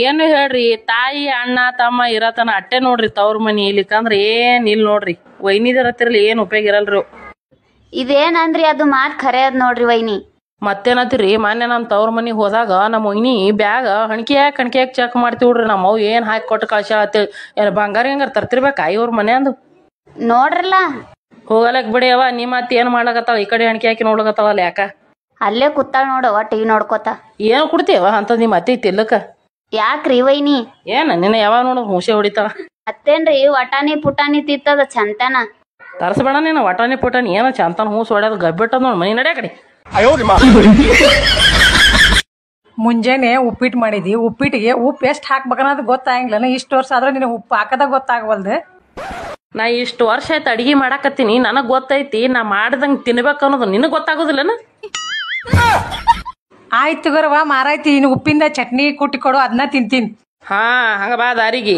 ಏನು ಹೇಳ್ರಿ ತಾಯಿ ಅಣ್ಣ ತಮ್ಮ ಇರತನ ಅಟ್ಟೆ ನೋಡ್ರಿ ತವ್ರ ಮನಿ ಇಲ್ಲಿಕಂದ್ರ ಏನ್ ಇಲ್ ನೋಡ್ರಿ. ವೈನಿದಿರತ್ತಿರ್ಲಿ ಏನ್ ಉಪಯೋಗ ಇರಲ್ರಿ. ಅವ್. ಇದೇನಂದ್ರಿ ಅದು ಮಾತ್ ಖರೆ ಅದ್ ನೋಡ್ರಿ ವೈನಿ. ಮತ್ತೇನತ್ತೀರಿ ಮೊನ್ನೆ ನಮ್ಮ ತವ್ರ ಮನಿಗ್ ಹೋದಾಗ ನಮ್ಮ ಒಯ್ನಿ ಬ್ಯಾಗ ಹಣಿಕೆಯಾಗ ಕಣಿಕೆಯಾಗ ಚೆಕ್ ಮಾಡ್ತೀವ್ರಿ ನಮ್ಮ ಅವ್ ಏನ್ ಹಾಕಿ ಕೊಟ್ಟು ಕಳ್ಸ್ಯಾಳತ್ತೇಳಿ ಏನ್ ಬಂಗಾರ ಹೆಂಗಾರ ತರ್ತಿರ್ಬೇಕಾ ಇವ್ರ ಅಂದು. ನೋಡ್ರಲ್ಲ. ಹೋಗಲಕ್ ಬಿಡಿ ಅವ ನಿಮ್ಮ ಮತ್ತೆ ಏನ್ ಮಾಡ್ಲಕತ್ತಾವ ಈ ಕಡೆ ಹಣಕಿ ಹಾಕಿ ನೋಡ್ಲಕತ್ತಾವಲ್ಲ ಯಾಕ? ಅಲ್ಲೇ ಕೂತಾಳ ನೋಡವ ಟಿವಿ ನೋಡ್ಕೋತ. ಏನ್ ಕೊಡ್ತೀವ ಅಂತ ನಿಮ್ಮ ಅತ್ತೆ ತಿಲ್ಲಕ. ಯಾಕ್ರಿ ವೈನಿ? ಏನ ನಿನ್ನ ಯಾವಾಗ ನೋಡ ಹುಸೆ ಹೊಡಿತಾಳ. ಮತ್ತೇನ್ರಿ ವಟಾಣಿ ಪುಟಾಣಿ ತಿತ್ತದ ಚಂತನ? ತರ್ಸ್ಬೇಡ ನೀನು ವಟಾಣಿ ಪುಟಾಣಿ. ಏನ ಚಂತನ ಹೂಸ್ ಹೊಡ್ಯೋದು ಗಬ್ಬಿಟ್ಟ ನೋಡಿ ಮನಿ ನಡೆ ಕಡೆ. ಮುಂಜಾನೆ ಉಪ್ಪಿಟ್ಟು ಮಾಡಿದಿ ಉಪ್ಪಿಟ್ಟಿಗೆ ಉಪ್ಪು ಎಷ್ಟು ಹಾಕ್ಬೇಕನ್ನೋದು ಗೊತ್ತಾಗಿಲ್ಲ ಇಷ್ಟು ವರ್ಷ ಆದ್ರೆ ನಿನಗೆ ಉಪ್ಪು ಹಾಕದ ಗೊತ್ತಾಗವಲ್ದು. ನಾ ಇಷ್ಟು ವರ್ಷ ಆಯ್ತು ಅಡಿಗೆ ಮಾಡಾಕತ್ತೀನಿ ನನಗ್ ಗೊತ್ತೈತಿ ನಾ ಮಾಡ್ದಂಗೆ ತಿನ್ಬೇಕು ಅನ್ನೋದು ನಿನಗ್ ಗೊತ್ತಾಗೋದಿಲ್ಲನ? ಆಯ್ತು ಗರವ ಮಾರಾಯ್ತಿ. ಇನ್ನು ಉಪ್ಪಿಂದ ಚಟ್ನಿ ಕುಟ್ಟಿ ಕೊಡು ಅದನ್ನ ತಿಂತೀನಿ. ಹಾ ಹಂಗ ಬಾ ದಾರಿಗೆ.